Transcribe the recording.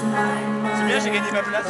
C'est bien, j'ai gagné ma place.